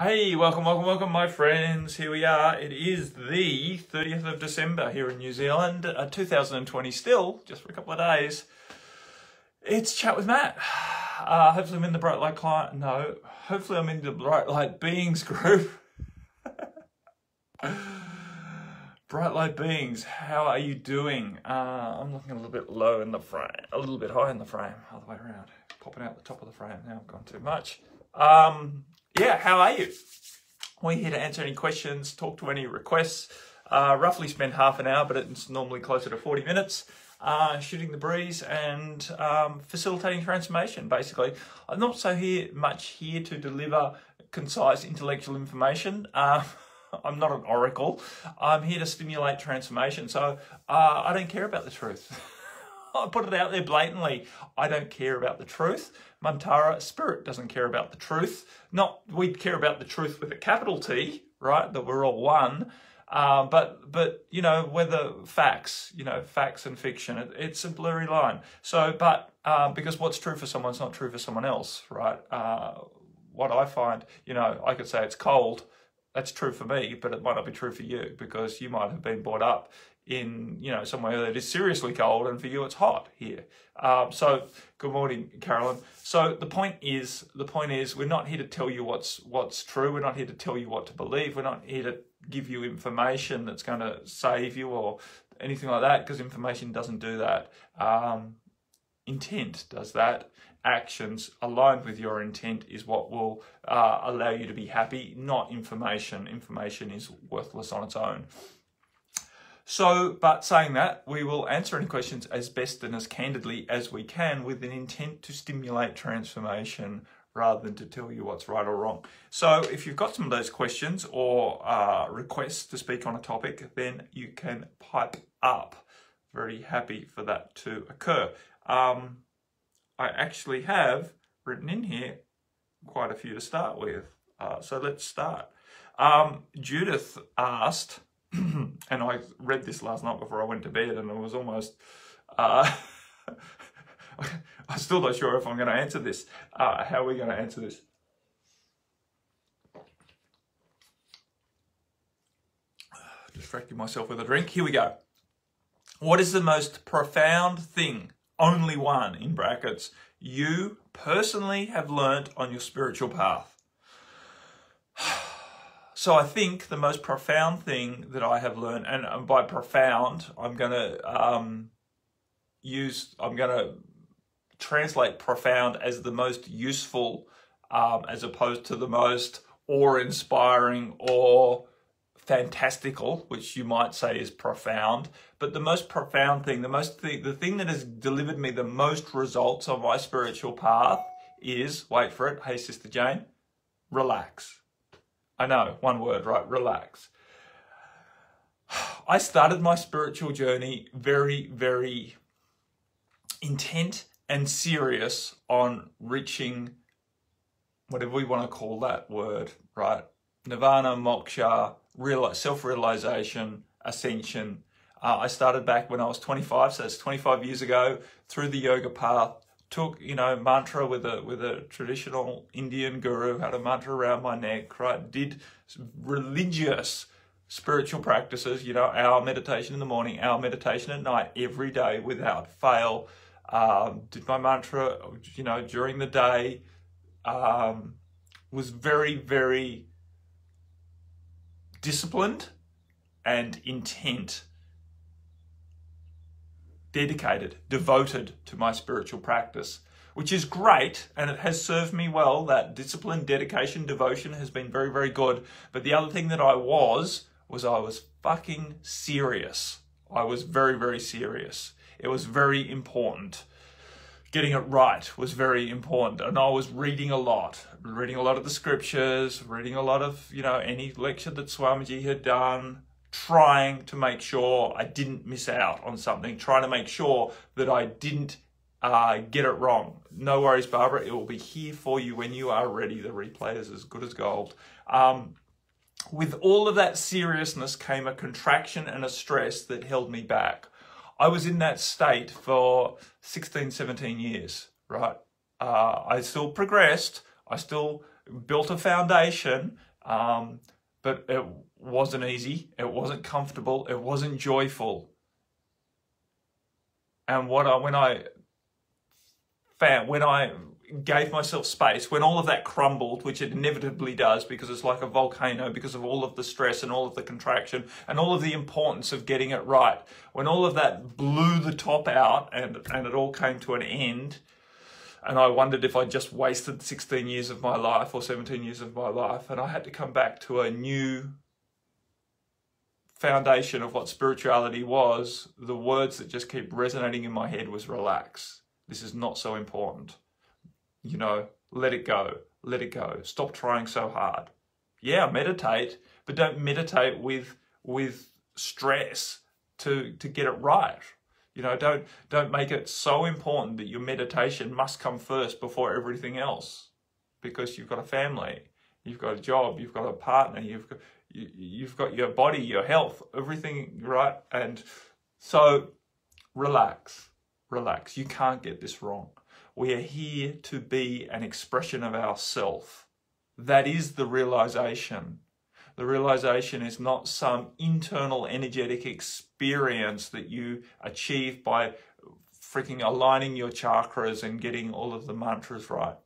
Hey, welcome, welcome, welcome, my friends. Here we are. It is the 30th of December here in New Zealand, uh, 2020 still, just for a couple of days. It's Chat with Matt. Uh, hopefully I'm in the Bright Light client. No, hopefully I'm in the Bright Light Beings group. Bright Light Beings, how are you doing? Uh, I'm looking a little bit low in the frame, a little bit high in the frame, other way around. Popping out the top of the frame. Now I've gone too much. Um, yeah, how are you? We're here to answer any questions, talk to any requests. Uh, roughly spend half an hour, but it's normally closer to 40 minutes. Uh, shooting the breeze and um, facilitating transformation, basically. I'm not so here much here to deliver concise intellectual information. Uh, I'm not an oracle. I'm here to stimulate transformation. So uh, I don't care about the truth. I put it out there blatantly. I don't care about the truth. Mantara, spirit doesn't care about the truth. Not we care about the truth with a capital T, right? That we're all one. Uh, but but you know whether facts, you know facts and fiction, it, it's a blurry line. So, but uh, because what's true for someone's not true for someone else, right? Uh, what I find, you know, I could say it's cold. That's true for me, but it might not be true for you because you might have been brought up in you know somewhere that is seriously cold, and for you it's hot here. Um, so good morning, Carolyn. So the point is, the point is, we're not here to tell you what's what's true. We're not here to tell you what to believe. We're not here to give you information that's going to save you or anything like that, because information doesn't do that. Um, intent does that. Actions aligned with your intent is what will uh, allow you to be happy, not information. Information is worthless on its own. So, but saying that, we will answer any questions as best and as candidly as we can with an intent to stimulate transformation rather than to tell you what's right or wrong. So, if you've got some of those questions or uh, requests to speak on a topic, then you can pipe up. Very happy for that to occur. Um, I actually have written in here quite a few to start with. Uh, so let's start. Um, Judith asked, and I read this last night before I went to bed, and I was almost. Uh, I'm still not sure if I'm going to answer this. Uh, how are we going to answer this? Distracting myself with a drink. Here we go. What is the most profound thing, only one in brackets, you personally have learnt on your spiritual path? So I think the most profound thing that I have learned, and by profound, I'm going to um, use, I'm going to translate profound as the most useful, um, as opposed to the most awe-inspiring or fantastical, which you might say is profound. But the most profound thing, the most th- the thing that has delivered me the most results on my spiritual path is, wait for it, hey Sister Jane, relax I know, one word, right? Relax. I started my spiritual journey very, very intent and serious on reaching whatever we want to call that word, right? Nirvana, moksha, real, self-realization, ascension. Uh, I started back when I was 25, so that's 25 years ago, through the yoga path, took you know mantra with a with a traditional Indian guru had a mantra around my neck right? Did religious spiritual practices you know our meditation in the morning our meditation at night every day without fail. Um, did my mantra you know during the day um, was very very disciplined and intent dedicated, devoted to my spiritual practice, which is great and it has served me well. That discipline, dedication, devotion has been very, very good. But the other thing that I was, was I was fucking serious. I was very, very serious. It was very important. Getting it right was very important. And I was reading a lot, reading a lot of the scriptures, reading a lot of, you know, any lecture that Swamiji had done, trying to make sure I didn't miss out on something, trying to make sure that I didn't uh, get it wrong. No worries, Barbara. It will be here for you when you are ready. The replay is as good as gold. Um, with all of that seriousness came a contraction and a stress that held me back. I was in that state for 16, 17 years, right? Uh, I still progressed. I still built a foundation, um, but it wasn't easy. It wasn't comfortable. It wasn't joyful. And what I when I found when I gave myself space when all of that crumbled, which it inevitably does because it's like a volcano because of all of the stress and all of the contraction and all of the importance of getting it right. When all of that blew the top out and, and it all came to an end, and I wondered if I just wasted 16 years of my life or 17 years of my life, and I had to come back to a new foundation of what spirituality was, the words that just keep resonating in my head was relax. This is not so important you know, let it go, let it go. Stop trying so hard. Yeah, meditate, but don't meditate with with stress to to get it right. You know, don't don't make it so important that your meditation must come first before everything else, because you've got a family, you've got a job, you've got a partner, you've got you, you've got your body, your health, everything right, and so relax, relax. You can't get this wrong. We are here to be an expression of ourself. That is the realization. The realization is not some internal energetic experience that you achieve by freaking aligning your chakras and getting all of the mantras right.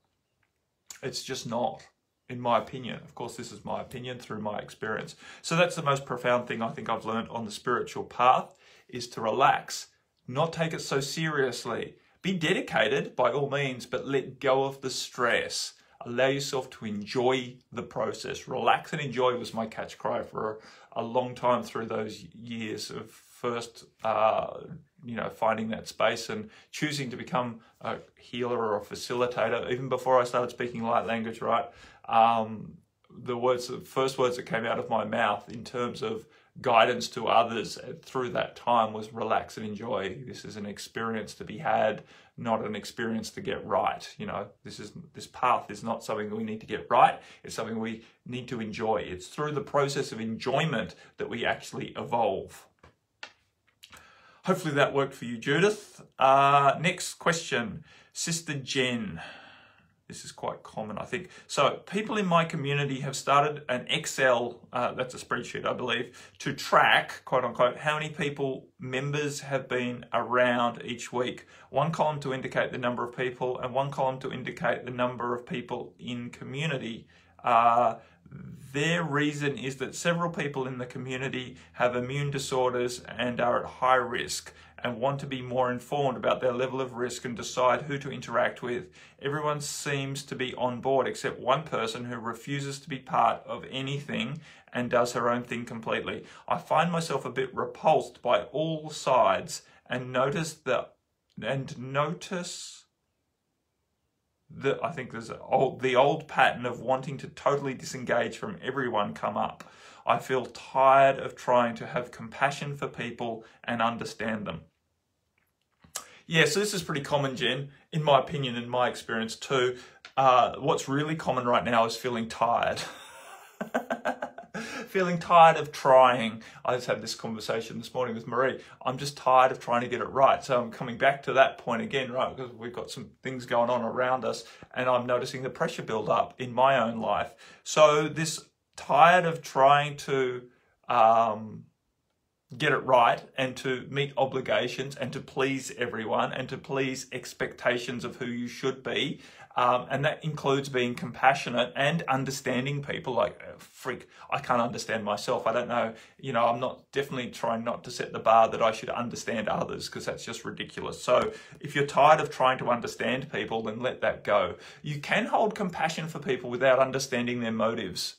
It's just not, in my opinion. Of course, this is my opinion through my experience. So that's the most profound thing I think I've learned on the spiritual path is to relax, not take it so seriously. Be dedicated by all means, but let go of the stress. Allow yourself to enjoy the process. Relax and enjoy was my catch cry for a long time through those years of first, uh, you know, finding that space and choosing to become a healer or a facilitator. Even before I started speaking light language, right? Um, the words, the first words that came out of my mouth in terms of guidance to others through that time was relax and enjoy. This is an experience to be had, not an experience to get right. You know, this is this path is not something we need to get right. It's something we need to enjoy. It's through the process of enjoyment that we actually evolve. Hopefully that worked for you, Judith. Uh, next question, Sister Jen. This is quite common, I think. So people in my community have started an Excel, uh, that's a spreadsheet, I believe, to track, quote unquote, how many people, members have been around each week. One column to indicate the number of people and one column to indicate the number of people in community. Uh, their reason is that several people in the community have immune disorders and are at high risk and want to be more informed about their level of risk and decide who to interact with. Everyone seems to be on board except one person who refuses to be part of anything and does her own thing completely. I find myself a bit repulsed by all sides and notice that and notice that I think there's old, the old pattern of wanting to totally disengage from everyone come up. I feel tired of trying to have compassion for people and understand them. Yeah, so this is pretty common, Jen, in my opinion, in my experience too. Uh, what's really common right now is feeling tired. feeling tired of trying. I just had this conversation this morning with Marie. I'm just tired of trying to get it right. So I'm coming back to that point again, right? Because we've got some things going on around us and I'm noticing the pressure build up in my own life. So this tired of trying to um, get it right and to meet obligations and to please everyone and to please expectations of who you should be. Um, and that includes being compassionate and understanding people. Like uh, freak i can't understand myself. I don't know you know i'm not definitely trying not to set the bar that i should understand others because that's just ridiculous. So if you're tired of trying to understand people then let that go. You can hold compassion for people without understanding their motives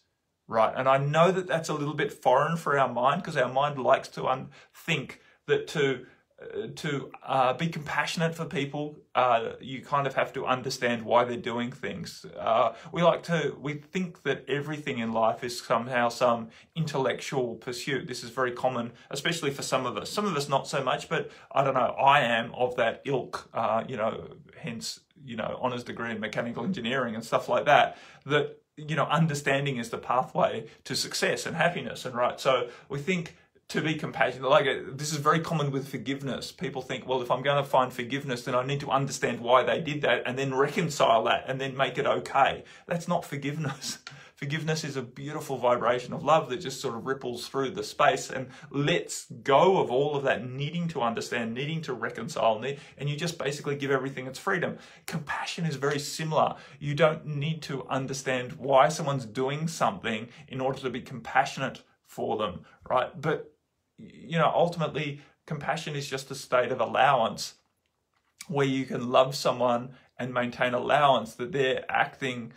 right? And I know that that's a little bit foreign for our mind because our mind likes to think that to uh, to uh, be compassionate for people, uh, you kind of have to understand why they're doing things. Uh, we like to, we think that everything in life is somehow some intellectual pursuit. This is very common, especially for some of us. Some of us not so much, but I don't know, I am of that ilk, uh, you know, hence, you know, honours degree in mechanical engineering and stuff like that, that you know, understanding is the pathway to success and happiness. And right, so we think to be compassionate. Like uh, this is very common with forgiveness. People think, well, if I'm going to find forgiveness, then I need to understand why they did that and then reconcile that and then make it okay. That's not forgiveness. Forgiveness is a beautiful vibration of love that just sort of ripples through the space and lets go of all of that needing to understand, needing to reconcile, and you just basically give everything its freedom. Compassion is very similar. You don't need to understand why someone's doing something in order to be compassionate for them, right? But, you know, ultimately, compassion is just a state of allowance where you can love someone and maintain allowance that they're acting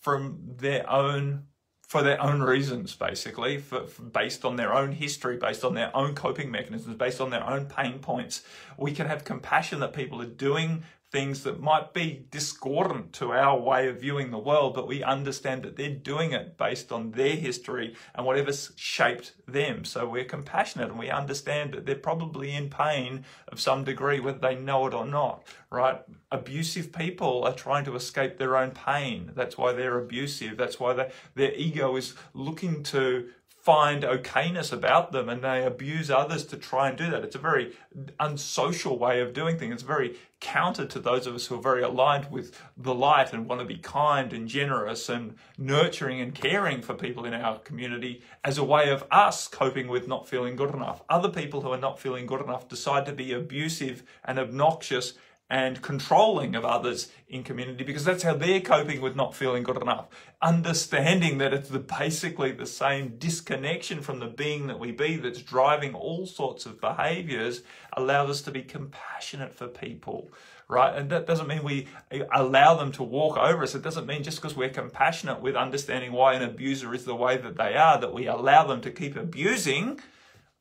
from their own for their own reasons, basically, for, for, based on their own history, based on their own coping mechanisms, based on their own pain points. We can have compassion that people are doing things that might be discordant to our way of viewing the world, but we understand that they're doing it based on their history and whatever's shaped them. So we're compassionate and we understand that they're probably in pain of some degree, whether they know it or not, right? Abusive people are trying to escape their own pain. That's why they're abusive. That's why their ego is looking to find okayness about them and they abuse others to try and do that. It's a very unsocial way of doing things. It's very counter to those of us who are very aligned with the light and want to be kind and generous and nurturing and caring for people in our community as a way of us coping with not feeling good enough. Other people who are not feeling good enough decide to be abusive and obnoxious and controlling of others in community because that's how they're coping with not feeling good enough. Understanding that it's the, basically the same disconnection from the being that we be that's driving all sorts of behaviors allows us to be compassionate for people, right? And that doesn't mean we allow them to walk over us. It doesn't mean just because we're compassionate with understanding why an abuser is the way that they are that we allow them to keep abusing.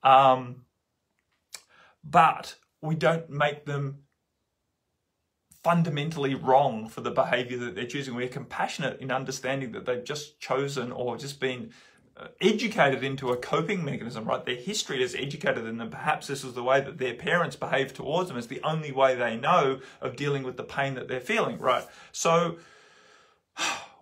Um, but we don't make them fundamentally wrong for the behavior that they're choosing. We're compassionate in understanding that they've just chosen or just been uh, educated into a coping mechanism, right? Their history has educated them, and perhaps this is the way that their parents behave towards them. It's the only way they know of dealing with the pain that they're feeling, right? So,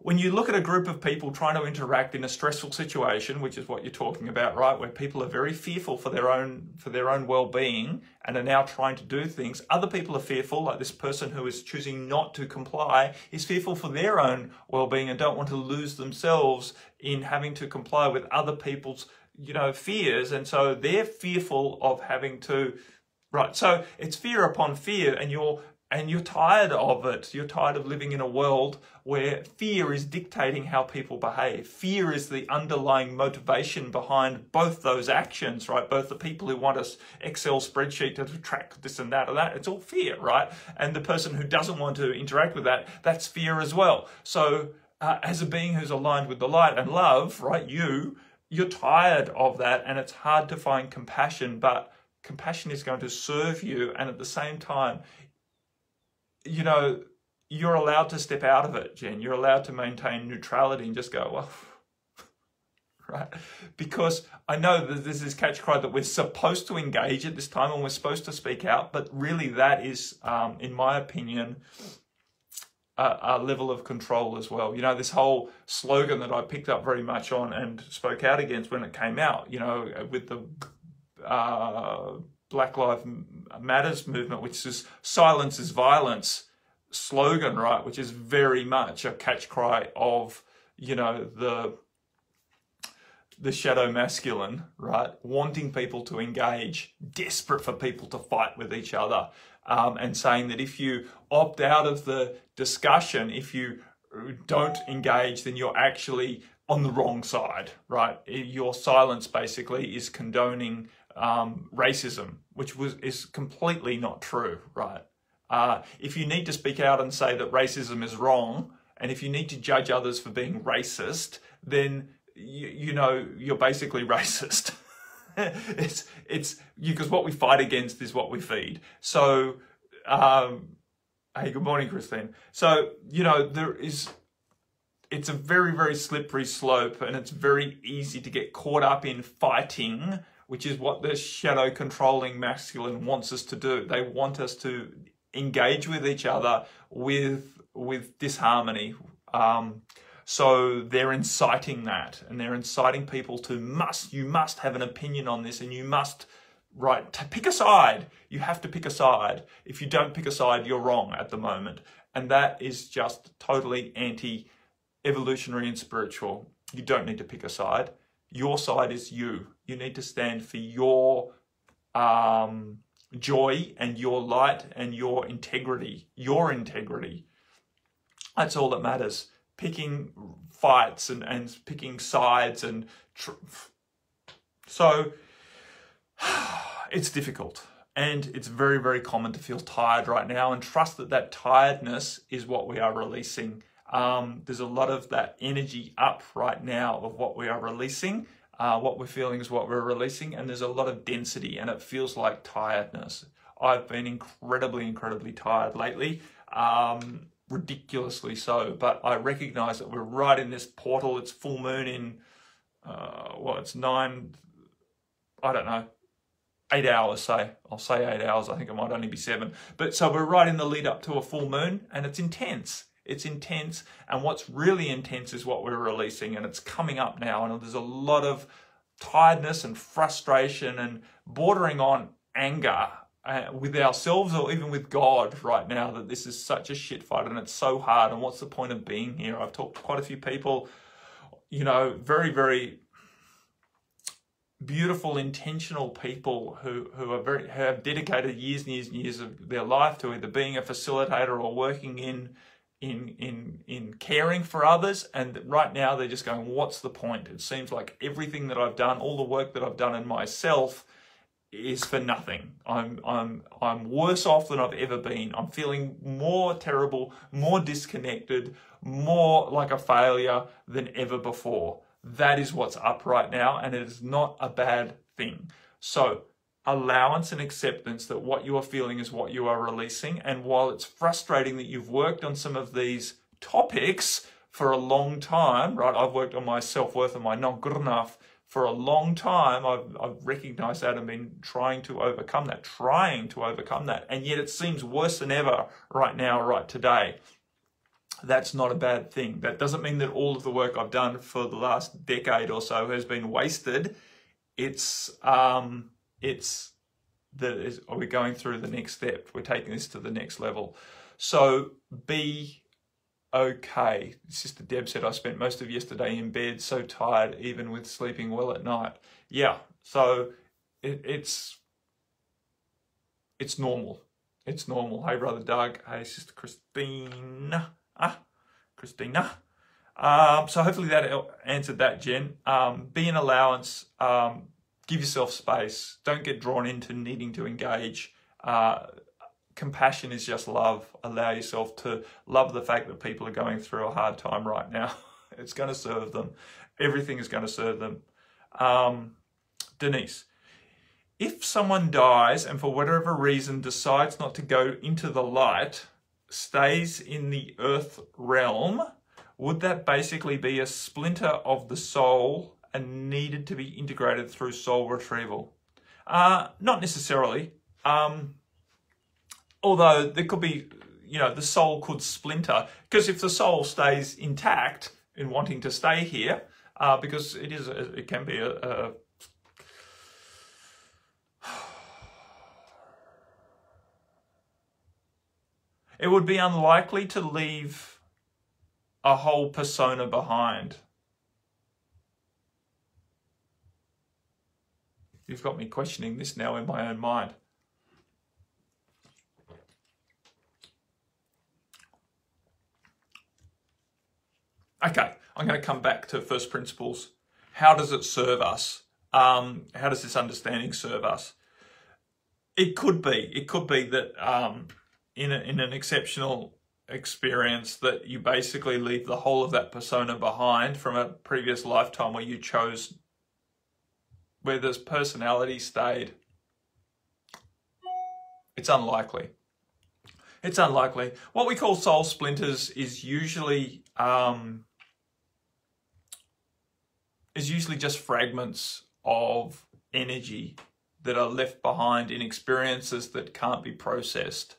when you look at a group of people trying to interact in a stressful situation, which is what you're talking about, right, where people are very fearful for their own for their own well-being and are now trying to do things, other people are fearful, like this person who is choosing not to comply, is fearful for their own well-being and don't want to lose themselves in having to comply with other people's, you know, fears, and so they're fearful of having to Right, so it's fear upon fear, and you're and you're tired of it. You're tired of living in a world where fear is dictating how people behave. Fear is the underlying motivation behind both those actions, right? Both the people who want us Excel spreadsheet to track this and that or that, it's all fear, right? And the person who doesn't want to interact with that, that's fear as well. So, uh, as a being who's aligned with the light and love, right, you, you're tired of that and it's hard to find compassion, but compassion is going to serve you and at the same time you know, you're allowed to step out of it, Jen. You're allowed to maintain neutrality and just go, well, right? Because I know that this catch cry that we're supposed to engage at this time and we're supposed to speak out, but really that is, um, in my opinion, a, a, level of control as well. You know, this whole slogan that I picked up very much on and spoke out against when it came out, you know, with the uh, Black Lives Matters movement, which is silence is violence slogan, right? Which is very much a catch cry of, you know, the the shadow masculine, right? Wanting people to engage, desperate for people to fight with each other, um, and saying that if you opt out of the discussion, if you don't engage, then you're actually on the wrong side, right? Your silence basically is condoning um, racism, which was is completely not true, right? Uh, if you need to speak out and say that racism is wrong, and if you need to judge others for being racist, then you, you know you're basically racist. it's it's because what we fight against is what we feed. So, um, hey, good morning, Christine. So you know there is. It's a very, very slippery slope, and it's very easy to get caught up in fighting which is what the shadow controlling masculine wants us to do. They want us to engage with each other with with disharmony. Um, So they're inciting that and they're inciting people to must, you must have an opinion on this and you must, right, to pick a side. You have to pick a side. If you don't pick a side, you're wrong at the moment. And that is just totally anti evolutionary and spiritual. You don't need to pick a side. Your side is you. You need to stand for your um, joy and your light and your integrity. Your integrity. That's all that matters. Picking fights and, and picking sides and so it's difficult and it's very very common to feel tired right now and trust that that tiredness is what we are releasing um, there's a lot of that energy up right now of what we are releasing uh, what we're feeling is what we're releasing and there's a lot of density and it feels like tiredness i've been incredibly incredibly tired lately um, ridiculously so. But I recognize that we're right in this portal. It's full moon in, uh, well, it's nine, I don't know, eight hours, say. I'll say eight hours. I think it might only be seven. But so we're right in the lead up to a full moon and it's intense. It's intense. And what's really intense is what we're releasing and it's coming up now. And there's a lot of tiredness and frustration and bordering on anger uh, with ourselves or even with God right now that this is such a shit fight and it's so hard. And what's the point of being here? I've talked to quite a few people, you know, very, very beautiful, intentional people who, who are very who have dedicated years and years and years of their life to either being a facilitator or working in in in in caring for others and right now they're just going what's the point it seems like everything that I've done all the work that I've done in myself is for nothing. I'm I'm I'm worse off than I've ever been. I'm feeling more terrible, more disconnected, more like a failure than ever before. That is what's up right now and it is not a bad thing. So, allowance and acceptance that what you are feeling is what you are releasing and while it's frustrating that you've worked on some of these topics for a long time, right? I've worked on my self-worth and my not good enough for a long time, I've, I've recognized that and been trying to overcome that, trying to overcome that. And yet it seems worse than ever right now, right today. That's not a bad thing. That doesn't mean that all of the work I've done for the last decade or so has been wasted. It's, um, it's, that are we going through the next step? We're taking this to the next level. So be okay. Sister Deb said, I spent most of yesterday in bed, so tired, even with sleeping well at night. Yeah, so it, it's it's normal. It's normal. Hey, Brother Doug. Hey, Sister Christina. Ah, Christina. Um, so hopefully that answered that, Jen. Um, be an allowance. Um, give yourself space. Don't get drawn into needing to engage. Uh, compassion is just love. Allow yourself to love the fact that people are going through a hard time right now. it's going to serve them. Everything is going to serve them. Um, Denise, if someone dies and for whatever reason decides not to go into the light, stays in the earth realm, would that basically be a splinter of the soul and needed to be integrated through soul retrieval? Uh, not necessarily. Um, although there could be, you know, the soul could splinter because if the soul stays intact in wanting to stay here, uh, because it is, a, it can be a, a it would be unlikely to leave a whole persona behind. You've got me questioning this now in my own mind. Okay, I'm going to come back to first principles. How does it serve us? Um, how does this understanding serve us? It could be. It could be that um, in, a, in an exceptional experience that you basically leave the whole of that persona behind from a previous lifetime where you chose where this personality stayed. It's unlikely. It's unlikely. What we call soul splinters is usually um, is usually just fragments of energy that are left behind in experiences that can't be processed.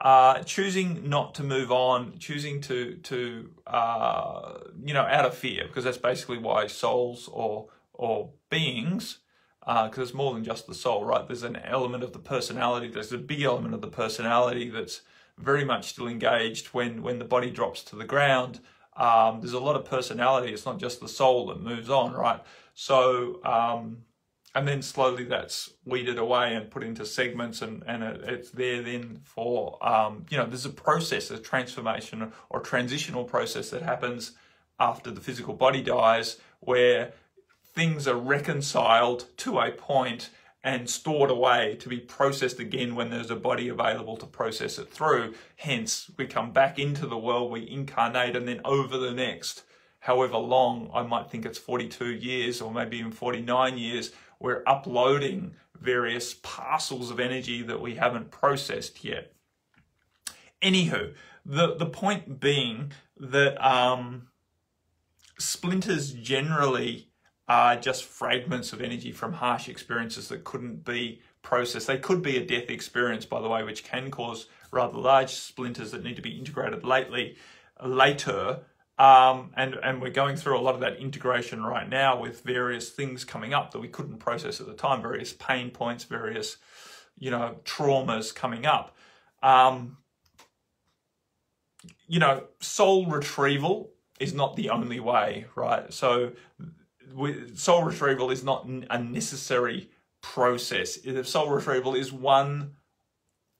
uh, choosing not to move on, choosing to to uh, you know out of fear, because that's basically why souls or or beings, because uh, it's more than just the soul, right? There's an element of the personality. There's a big element of the personality that's very much still engaged when when the body drops to the ground. Um, there's a lot of personality. It's not just the soul that moves on, right? So um, and then slowly that's weeded away and put into segments and, and it, it's there then for um, you know there's a process a transformation or transitional process that happens after the physical body dies where things are reconciled to a point and stored away to be processed again when there's a body available to process it through hence we come back into the world we incarnate and then over the next however long i might think it's 42 years or maybe even 49 years we're uploading various parcels of energy that we haven't processed yet. Anywho, the, the point being that um, splinters generally are just fragments of energy from harsh experiences that couldn't be processed. They could be a death experience, by the way, which can cause rather large splinters that need to be integrated lately, later um, and, and we're going through a lot of that integration right now with various things coming up that we couldn't process at the time, various pain points, various, you know, traumas coming up. Um, you know, soul retrieval is not the only way, right? So soul retrieval is not a necessary process. Soul retrieval is one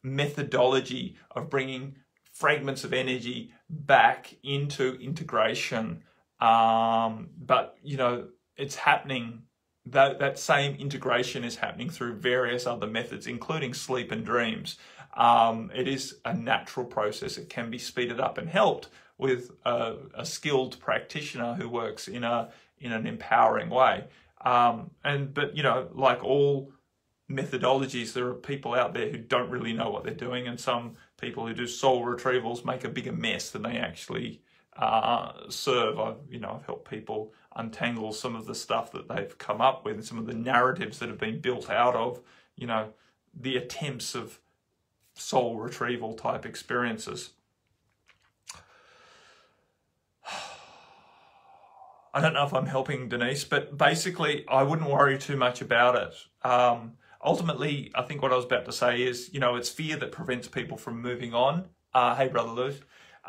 methodology of bringing fragments of energy back into integration. Um, but, you know, it's happening, that, that same integration is happening through various other methods, including sleep and dreams. Um, it is a natural process. It can be speeded up and helped with a, a skilled practitioner who works in a in an empowering way. Um, and but you know, like all methodologies, there are people out there who don't really know what they're doing, and some people who do soul retrievals make a bigger mess than they actually uh, serve. I've you know I've helped people untangle some of the stuff that they've come up with, and some of the narratives that have been built out of you know the attempts of soul retrieval type experiences. I don't know if I'm helping Denise, but basically, I wouldn't worry too much about it. Um, ultimately, I think what I was about to say is, you know, it's fear that prevents people from moving on. Uh, hey, brother Lou.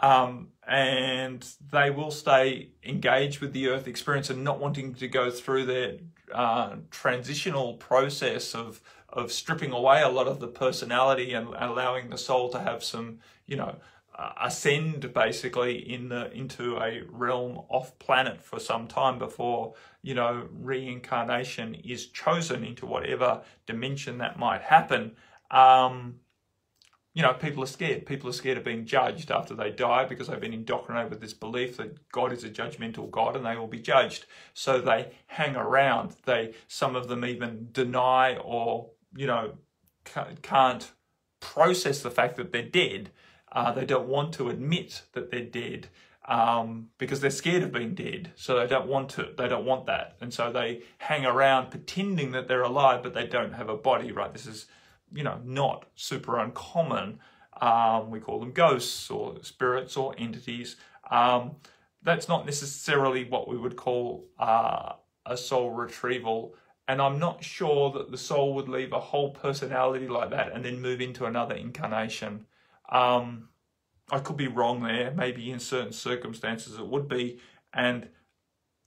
Um, and they will stay engaged with the earth experience and not wanting to go through their uh, transitional process of of stripping away a lot of the personality and allowing the soul to have some, you know, uh, ascend basically in the into a realm off planet for some time before you know reincarnation is chosen into whatever dimension that might happen. Um, you know people are scared. People are scared of being judged after they die because they've been indoctrinated with this belief that god is a judgmental god and they will be judged. So they hang around. They some of them even deny or you know can't process the fact that they're dead uh, they don't want to admit that they're dead um, because they're scared of being dead. So they don't want to. They don't want that, and so they hang around pretending that they're alive, but they don't have a body. Right? This is, you know, not super uncommon. Um, we call them ghosts or spirits or entities. Um, that's not necessarily what we would call uh, a soul retrieval. And I'm not sure that the soul would leave a whole personality like that and then move into another incarnation. Um, I could be wrong there. Maybe in certain circumstances it would be, and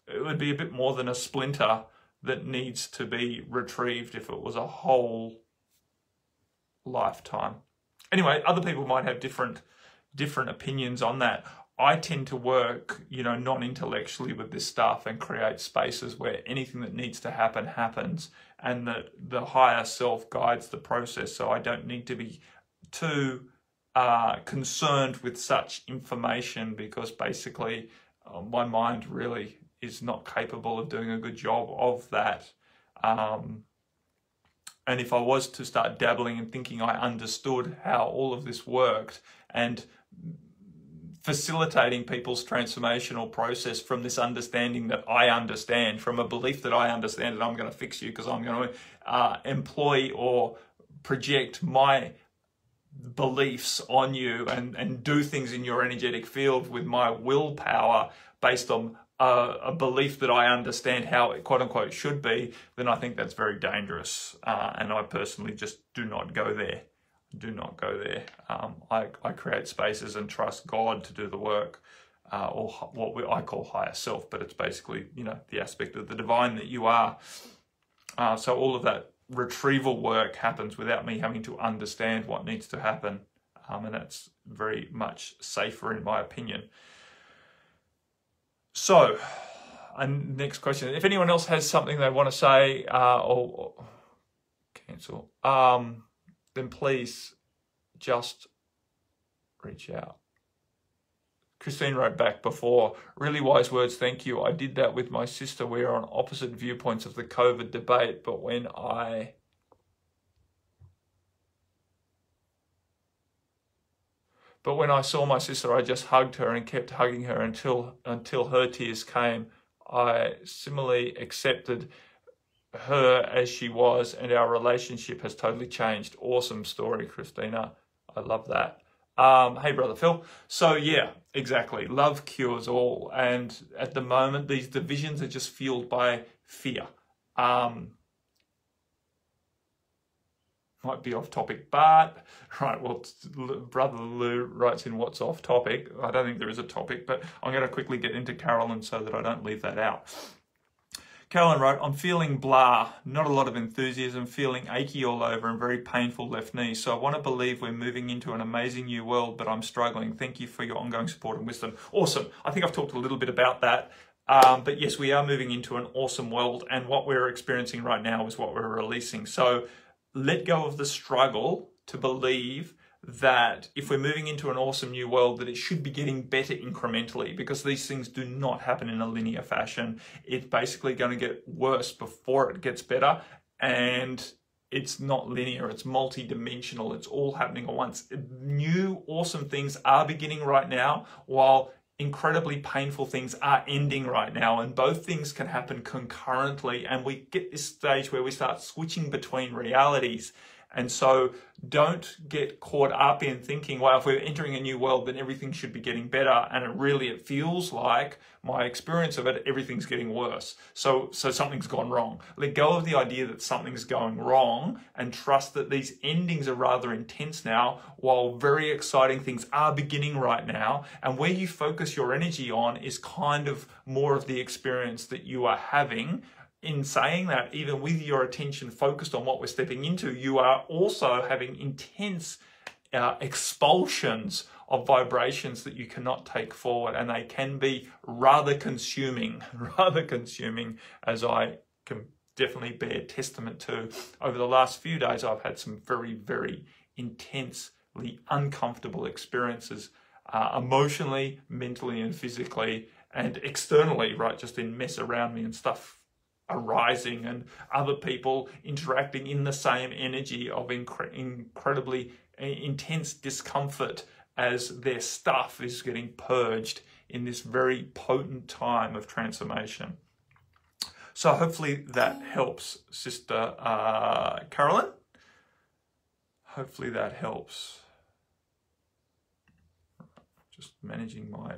it would be a bit more than a splinter that needs to be retrieved if it was a whole lifetime. Anyway, other people might have different different opinions on that. I tend to work, you know, non-intellectually with this stuff and create spaces where anything that needs to happen happens and that the higher self guides the process. So I don't need to be too uh, concerned with such information because basically uh, my mind really is not capable of doing a good job of that. Um, and if I was to start dabbling and thinking I understood how all of this worked and facilitating people's transformational process from this understanding that I understand, from a belief that I understand that I'm going to fix you because I'm going to uh, employ or project my beliefs on you and, and do things in your energetic field with my willpower based on a, a belief that I understand how it quote unquote should be, then I think that's very dangerous. Uh, and I personally just do not go there. Do not go there. Um, I, I create spaces and trust God to do the work. Uh, or what we, I call higher self, but it's basically, you know, the aspect of the divine that you are. Uh, so all of that retrieval work happens without me having to understand what needs to happen. Um, and that's very much safer in my opinion. So, and next question. If anyone else has something they want to say uh, or, or, cancel, um, then please just reach out. Christine wrote back before, really wise words, thank you. I did that with my sister. We are on opposite viewpoints of the COVID debate, but when I But when I saw my sister, I just hugged her and kept hugging her until until her tears came. I similarly accepted her as she was, and our relationship has totally changed. Awesome story, Christina. I love that. Um, hey, brother Phil. So yeah, exactly. Love cures all, and at the moment, these divisions are just fueled by fear. Um, might be off topic, but right. Well, brother Lou writes in what's off topic. I don't think there is a topic, but I'm going to quickly get into Carolyn so that I don't leave that out. Carolyn wrote, I'm feeling blah, not a lot of enthusiasm, feeling achy all over and very painful left knee. So I want to believe we're moving into an amazing new world, but I'm struggling. Thank you for your ongoing support and wisdom. Awesome. I think I've talked a little bit about that. Um, but yes, we are moving into an awesome world, and what we're experiencing right now is what we're releasing. So let go of the struggle to believe that if we're moving into an awesome new world that it should be getting better incrementally because these things do not happen in a linear fashion. It's basically going to get worse before it gets better and it's not linear it's multi-dimensional it's all happening at once. New awesome things are beginning right now while incredibly painful things are ending right now and both things can happen concurrently and we get this stage where we start switching between realities and so don't get caught up in thinking, well, if we're entering a new world, then everything should be getting better. And it really, it feels like my experience of it, everything's getting worse. So, so something's gone wrong. Let go of the idea that something's going wrong and trust that these endings are rather intense now, while very exciting things are beginning right now. And where you focus your energy on is kind of more of the experience that you are having in saying that, even with your attention focused on what we're stepping into, you are also having intense uh, expulsions of vibrations that you cannot take forward, and they can be rather consuming, rather consuming, as I can definitely bear testament to. Over the last few days, I've had some very, very intensely uncomfortable experiences, uh, emotionally, mentally, and physically, and externally, right, just in mess around me and stuff arising and other people interacting in the same energy of incre- incredibly intense discomfort as their stuff is getting purged in this very potent time of transformation. So hopefully that helps, Sister uh, Carolyn. Hopefully that helps. Just managing my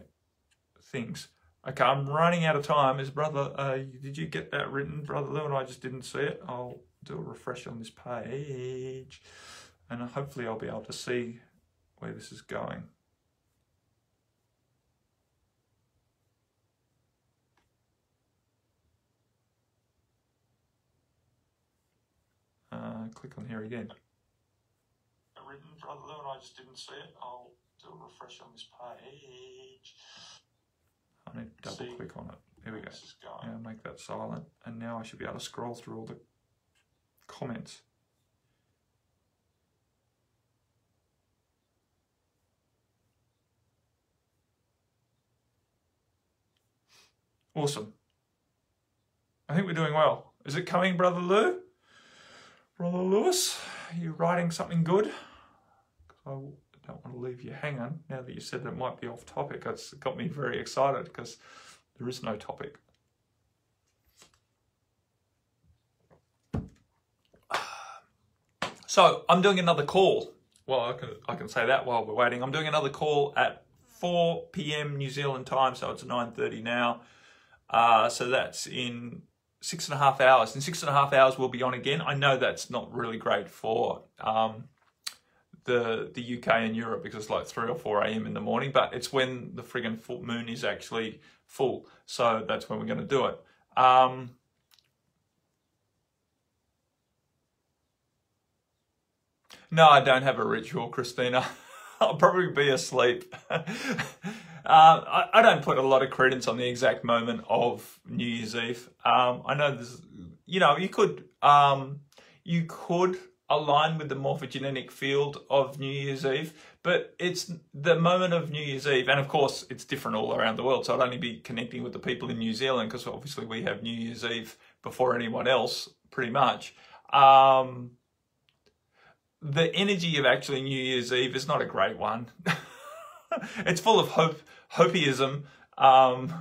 things. Okay, I'm running out of time. Is brother, uh, did you get that written, brother Lou? And I just didn't see it. I'll do a refresh on this page, and hopefully I'll be able to see where this is going. Uh, click on here again. Written, brother Lou, and I just didn't see it. I'll do a refresh on this page. I need to double click on it. There we go. Yeah, make that silent. And now I should be able to scroll through all the comments. Awesome. I think we're doing well. Is it coming, Brother Lou? Brother Lewis, are you writing something good? I don't want to leave you hanging. Now that you said it might be off topic, it's got me very excited because there is no topic. So I'm doing another call well, I can I can say that while we're waiting. I'm doing another call at 4 p.m. New Zealand time, so it's 9:30 now. Uh, so that's in six and a half hours. In six and a half hours, we'll be on again. I know that's not really great for um, the the UK and Europe because it's like 3 or 4 a.m. in the morning, but it's when the friggin' full moon is actually full. So that's when we're going to do it. Um, no, I don't have a ritual, Christina. I'll probably be asleep. uh, I, I, don't put a lot of credence on the exact moment of New Year's Eve. Um, I know this, you know, you could, um, you could align with the morphogenetic field of New Year's Eve, but it's the moment of New Year's Eve, and of course it's different all around the world. So I'd only be connecting with the people in New Zealand because obviously we have New Year's Eve before anyone else, pretty much. Um, the energy of actually New Year's Eve is not a great one. it's full of hope, hopeism, um,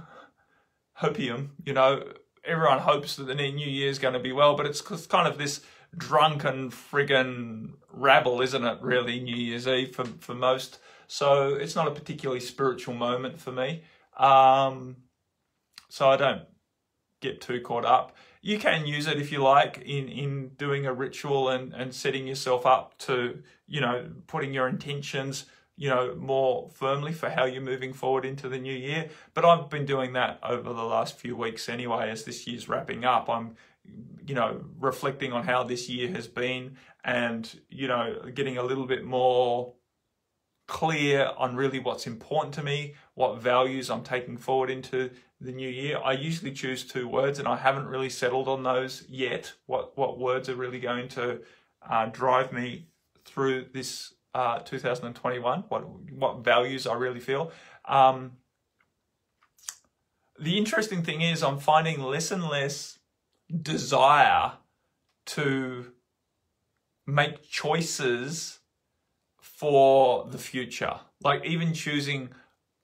hopium. You know, everyone hopes that the New Year is going to be well, but it's kind of this drunken friggin' rabble, isn't it? Really, New Year's Eve for for most. So it's not a particularly spiritual moment for me. Um, so I don't get too caught up you can use it if you like in in doing a ritual and and setting yourself up to you know putting your intentions you know more firmly for how you're moving forward into the new year but i've been doing that over the last few weeks anyway as this year's wrapping up i'm you know reflecting on how this year has been and you know getting a little bit more clear on really what's important to me what values i'm taking forward into the new year. I usually choose two words, and I haven't really settled on those yet. What what words are really going to uh, drive me through this uh, 2021? What what values I really feel. Um, the interesting thing is, I'm finding less and less desire to make choices for the future. Like even choosing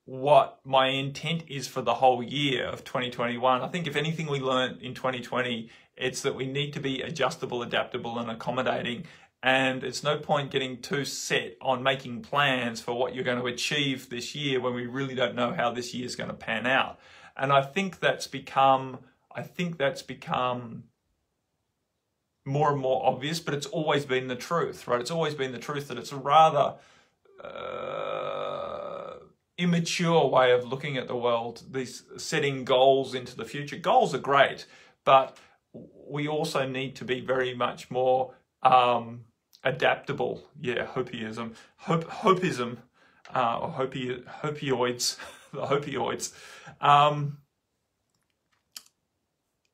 what my intent is for the whole year of 2021. I think if anything we learned in 2020, it's that we need to be adjustable, adaptable, and accommodating. And it's no point getting too set on making plans for what you're going to achieve this year when we really don't know how this year is going to pan out. And I think that's become, I think that's become more and more obvious, but it's always been the truth, right? It's always been the truth that it's a rather, uh, immature way of looking at the world, these setting goals into the future. Goals are great, but we also need to be very much more um, adaptable. Yeah, hopeism, hope, hopeism, uh, or hopi, hopioids, the hopioids. Um,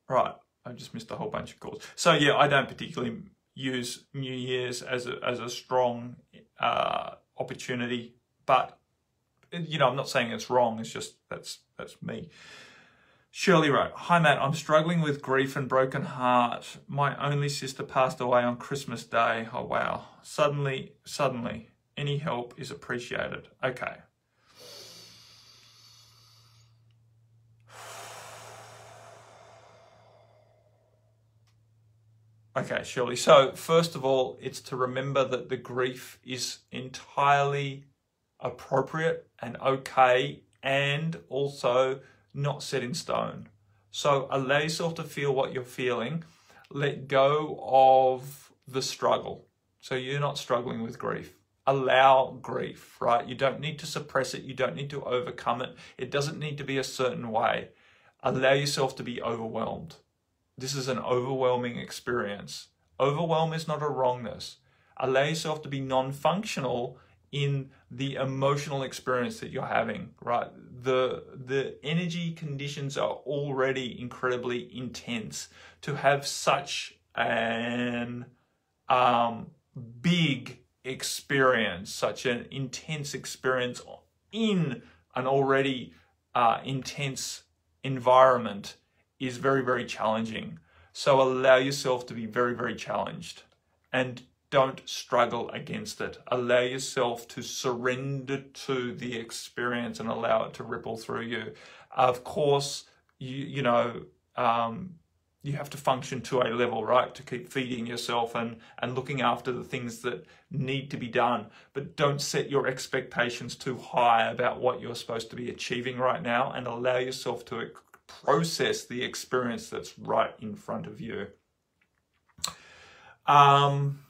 right, I just missed a whole bunch of calls. So yeah, I don't particularly use New Year's as a, as a strong uh, opportunity, but you know, I'm not saying it's wrong. It's just that's that's me. Shirley wrote, Hi Matt, I'm struggling with grief and broken heart. My only sister passed away on Christmas Day. Oh wow. Suddenly, suddenly, any help is appreciated. Okay. Okay, Shirley. So, first of all, it's to remember that the grief is entirely appropriate and okay and also not set in stone. So allow yourself to feel what you're feeling. Let go of the struggle. So you're not struggling with grief. Allow grief, right? You don't need to suppress it. You don't need to overcome it. It doesn't need to be a certain way. Allow yourself to be overwhelmed. This is an overwhelming experience. Overwhelm is not a wrongness. Allow yourself to be non functional in the emotional experience that you're having, right? The the energy conditions are already incredibly intense. To have such an um, big experience, such an intense experience in an already uh, intense environment is very, very challenging. So allow yourself to be very, very challenged and don't struggle against it. Allow yourself to surrender to the experience and allow it to ripple through you. Of course, you you know um, you have to function to a level, right, to keep feeding yourself and, and looking after the things that need to be done. But don't set your expectations too high about what you're supposed to be achieving right now and allow yourself to process the experience that's right in front of you. Um,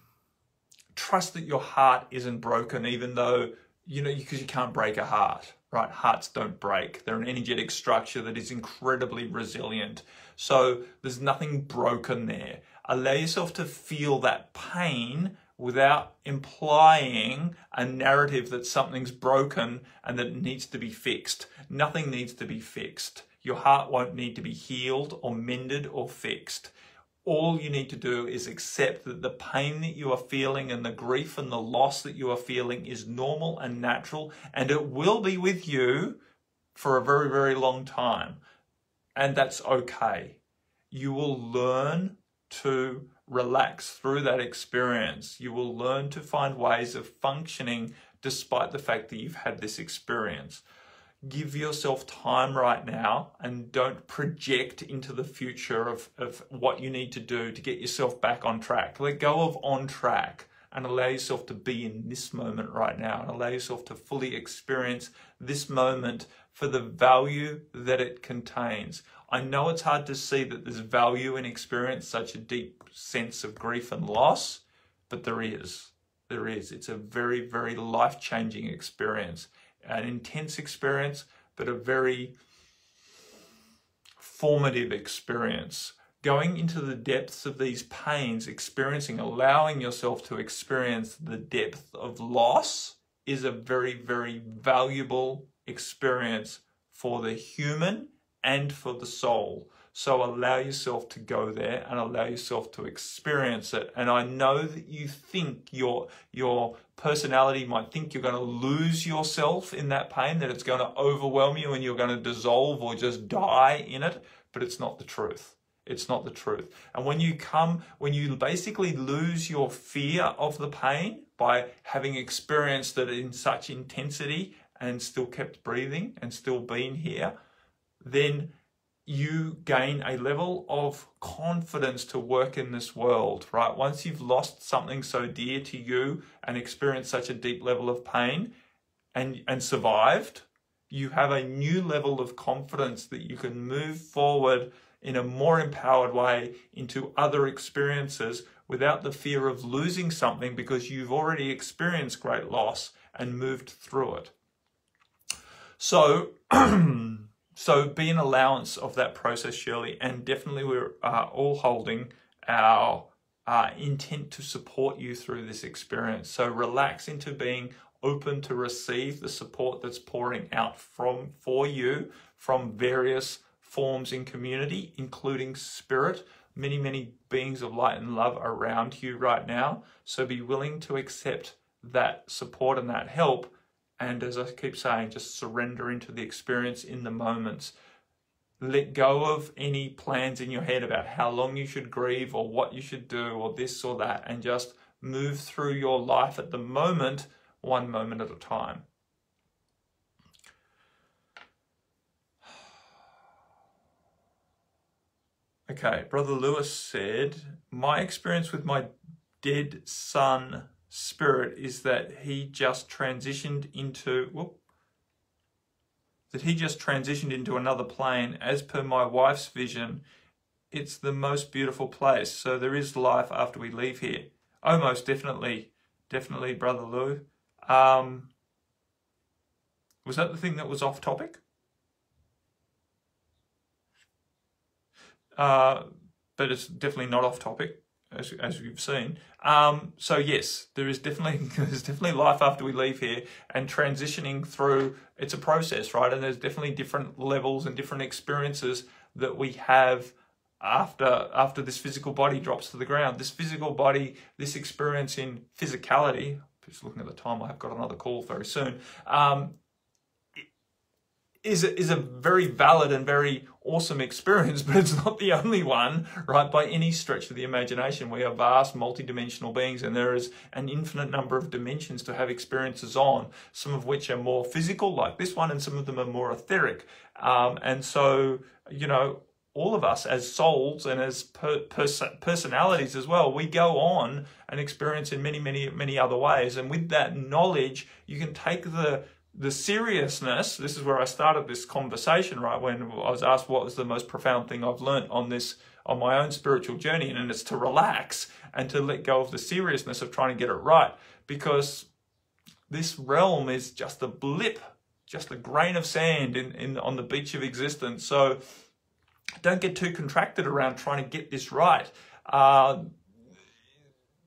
trust that your heart isn't broken, even though, you know, because you can't break a heart, right? Hearts don't break. They're an energetic structure that is incredibly resilient. So there's nothing broken there. Allow yourself to feel that pain without implying a narrative that something's broken and that it needs to be fixed. Nothing needs to be fixed. Your heart won't need to be healed or mended or fixed. All you need to do is accept that the pain that you are feeling and the grief and the loss that you are feeling is normal and natural, and it will be with you for a very, very long time and that's okay. You will learn to relax through that experience. You will learn to find ways of functioning despite the fact that you've had this experience. Give yourself time right now and don't project into the future of, of what you need to do to get yourself back on track. Let go of on track and allow yourself to be in this moment right now and allow yourself to fully experience this moment for the value that it contains. I know it's hard to see that there's value in experience such a deep sense of grief and loss, but there is. There is. It's a very, very life changing experience, an intense experience, but a very formative experience. Going into the depths of these pains, experiencing, allowing yourself to experience the depth of loss is a very, very valuable experience for the human and for the soul. So allow yourself to go there and allow yourself to experience it. And I know that you think your your personality might think you're going to lose yourself in that pain, that it's going to overwhelm you and you're going to dissolve or just die in it, but it's not the truth. It's not the truth. And when you come, when you basically lose your fear of the pain by having experienced it in such intensity and still kept breathing and still being here, then you gain a level of confidence to work in this world, right? Once you've lost something so dear to you and experienced such a deep level of pain and, and survived, you have a new level of confidence that you can move forward in a more empowered way into other experiences without the fear of losing something because you've already experienced great loss and moved through it. So, so be an allowance of that process, Shirley, and definitely we're uh, all holding our uh, intent to support you through this experience. So relax into being open to receive the support that's pouring out from for you from various forms in community, including spirit, many, many beings of light and love around you right now. So be willing to accept that support and that help. And as I keep saying, just surrender into the experience in the moments. Let go of any plans in your head about how long you should grieve or what you should do or this or that, and just move through your life at the moment, one moment at a time. Okay, Brother Lewis said, My experience with my dead son spirit is that he just transitioned into whoop, that he just transitioned into another plane. As per my wife's vision it's the most beautiful place. So there is life after we leave here. Oh most definitely definitely brother lou. Um, was that the thing that was off topic? Uh, but it's definitely not off topic, as, as you've seen. Um, so yes, there is definitely there's definitely life after we leave here, and transitioning through it's a process, right? And there's definitely different levels and different experiences that we have after after this physical body drops to the ground. This physical body, this experience in physicality. Just looking at the time, I have got another call very soon. Um, is a, is a very valid and very awesome experience, but it's not the only one, right? By any stretch of the imagination, we are vast, multidimensional beings, and there is an infinite number of dimensions to have experiences on. Some of which are more physical, like this one, and some of them are more etheric. Um, and so, you know, all of us as souls and as per, pers- personalities as well, we go on and experience in many, many, many other ways. And with that knowledge, you can take the the seriousness. This is where I started this conversation, right? When I was asked what was the most profound thing I've learned on this on my own spiritual journey, and it's to relax and to let go of the seriousness of trying to get it right, because this realm is just a blip, just a grain of sand in, in on the beach of existence. So don't get too contracted around trying to get this right. Uh,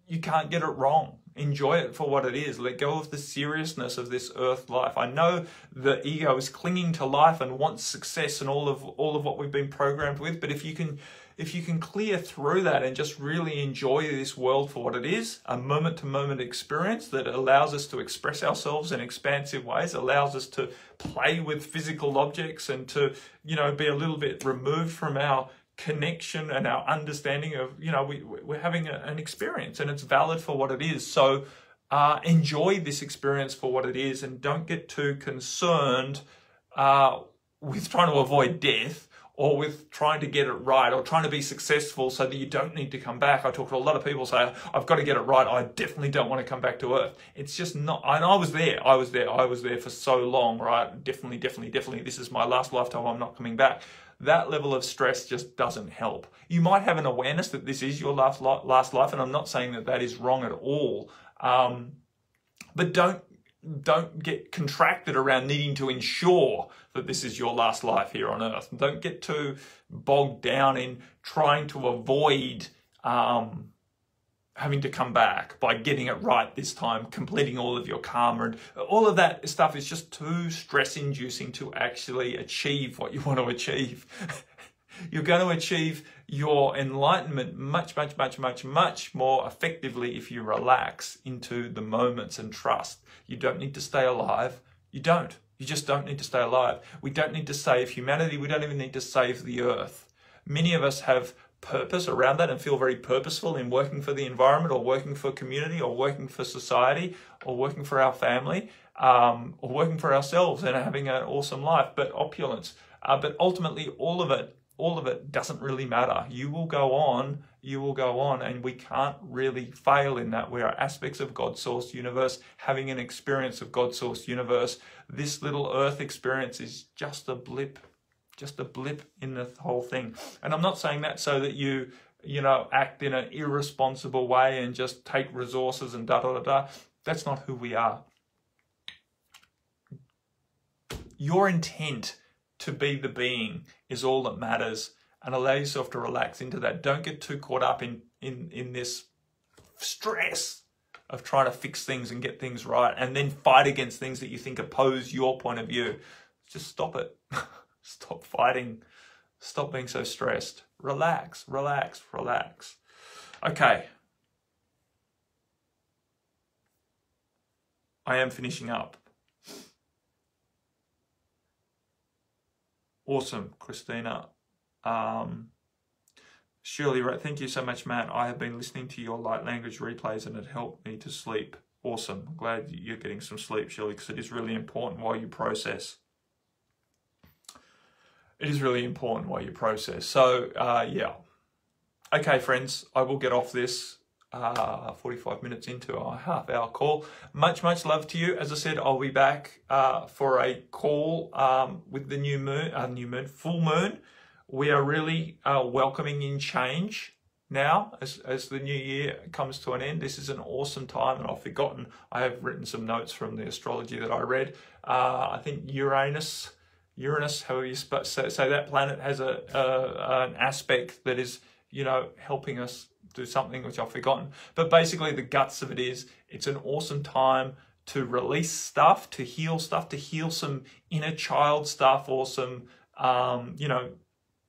you can't get it wrong. Enjoy it for what it is. Let go of the seriousness of this earth life. I know the ego is clinging to life and wants success and all of all of what we've been programmed with, but if you can if you can clear through that and just really enjoy this world for what it is, a moment to moment experience that allows us to express ourselves in expansive ways, allows us to play with physical objects and to, you know, be a little bit removed from our connection and our understanding of, you know, we, we're having a, an experience and it's valid for what it is. So uh, enjoy this experience for what it is and don't get too concerned uh, with trying to avoid death or with trying to get it right or trying to be successful so that you don't need to come back. I talk to a lot of people say, I've got to get it right. I definitely don't want to come back to earth. It's just not, and I was there. I was there. I was there for so long, right? Definitely, definitely, definitely. This is my last lifetime. I'm not coming back. That level of stress just doesn't help. You might have an awareness that this is your last, last life, and I'm not saying that that is wrong at all. Um, but don't don't get contracted around needing to ensure that this is your last life here on earth. Don't get too bogged down in trying to avoid um, having to come back by getting it right this time, completing all of your karma and all of that stuff is just too stress inducing to actually achieve what you want to achieve. You're going to achieve your enlightenment much, much, much, much, much more effectively if you relax into the moments and trust. You don't need to stay alive. You don't. You just don't need to stay alive. We don't need to save humanity. We don't even need to save the earth. Many of us have purpose around that and feel very purposeful in working for the environment or working for community or working for society or working for our family um, or working for ourselves and having an awesome life, but opulence. Uh, but ultimately, all of it all of it doesn't really matter. You will go on, you will go on, and we can't really fail in that. We are aspects of God source universe, having an experience of God source universe. This little earth experience is just a blip, just a blip in the whole thing. And I'm not saying that so that you, you know, act in an irresponsible way and just take resources and da da da da. That's not who we are. Your intent to be the being is all that matters and allow yourself to relax into that. Don't get too caught up in, in, in this stress of trying to fix things and get things right and then fight against things that you think oppose your point of view. Just stop it. stop fighting. Stop being so stressed. Relax, relax, relax. Okay. I am finishing up. Awesome, Christina. Um, Shirley. Thank you so much, Matt. I have been listening to your light language replays and it helped me to sleep. Awesome. Glad you're getting some sleep, Shirley, because it is really important while you process. It is really important while you process. So, uh, yeah. Okay, friends, I will get off this uh, 45 minutes into our half hour call. Much, much love to you. As I said, I'll be back uh, for a call um, with the new moon, uh, new moon, full moon. We are really uh, welcoming in change now as, as the new year comes to an end. This is an awesome time, and I've forgotten. I have written some notes from the astrology that I read. Uh, I think Uranus, Uranus, however you say, say that planet has a, a an aspect that is you know helping us do something which I've forgotten. But basically, the guts of it is it's an awesome time to release stuff, to heal stuff, to heal some inner child stuff or some, um, you know,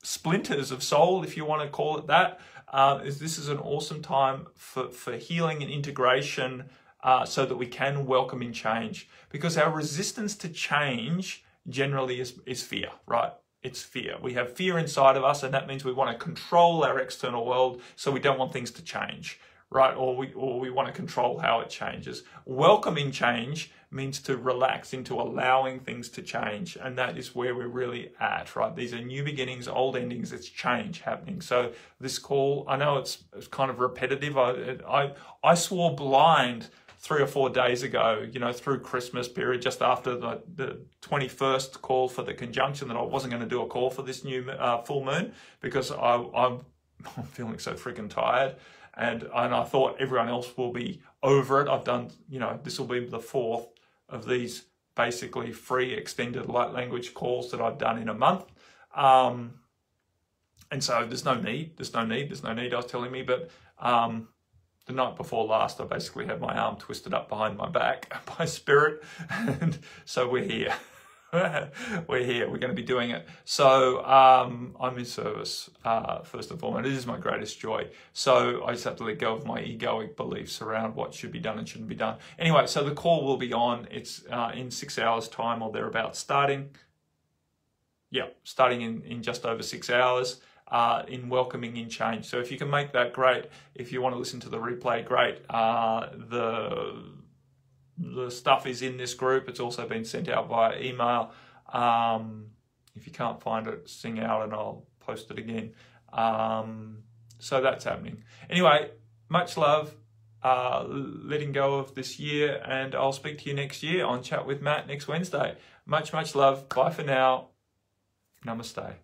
splinters of soul, if you want to call it that. Uh, is this is an awesome time for, for healing and integration uh, so that we can welcome in change. Because our resistance to change generally is, is fear, right? it's fear. We have fear inside of us, and that means we want to control our external world, so we don't want things to change. right? Or we or we want to control how it changes. Welcoming change means to relax into allowing things to change, and that is where we're really at, right? These are new beginnings, old endings. It's change happening. So this call, I know it's, it's kind of repetitive. I I I swore blind three or four days ago, you know, through Christmas period, just after the, the 21st call for the conjunction, that I wasn't going to do a call for this new uh, full moon because I, I'm, I'm feeling so freaking tired. And, and I thought everyone else will be over it. I've done, you know, this will be the fourth of these basically free extended light language calls that I've done in a month. Um, and so there's no need, there's no need, there's no need, I was telling me, but um, the night before last, I basically had my arm twisted up behind my back by spirit. And so we're here. we're here. We're going to be doing it. So um, I'm in service, uh, first and foremost. It is my greatest joy. So I just have to let go of my egoic beliefs around what should be done and shouldn't be done. Anyway, so the call will be on. It's uh, in six hours' time or thereabouts starting. Yeah, starting in, in just over six hours uh, in welcoming in change. So if you can make that great, if you want to listen to the replay, great. Uh, the the stuff is in this group. It's also been sent out via email. Um, if you can't find it, sing out and I'll post it again. Um, so that's happening. Anyway, much love. Uh, letting go of this year, and I'll speak to you next year on Chat with Matt next Wednesday. Much, much love. Bye for now. Namaste.